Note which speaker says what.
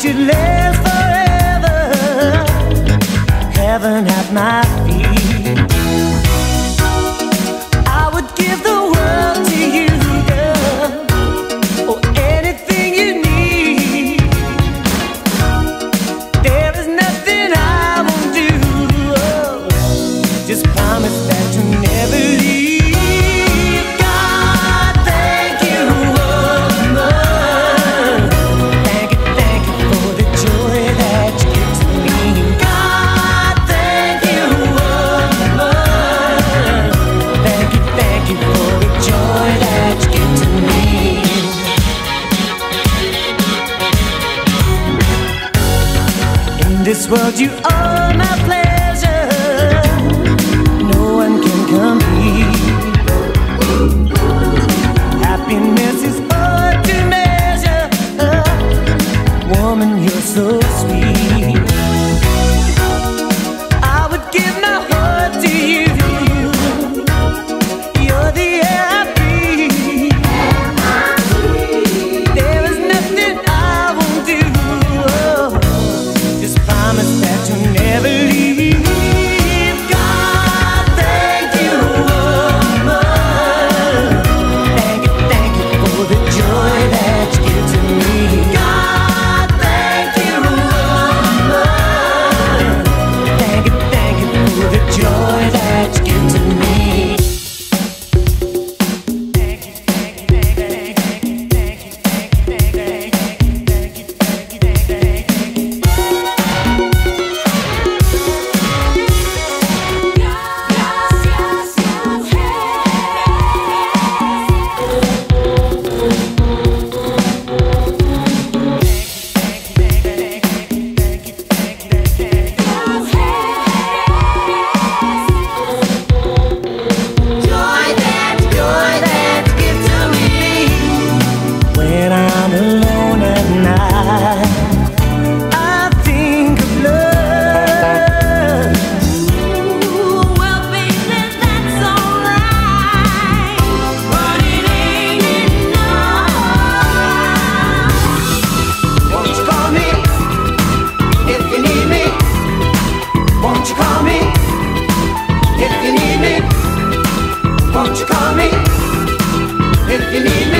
Speaker 1: should live forever. Heaven have my this world, you are my place. won't you call me if you need me?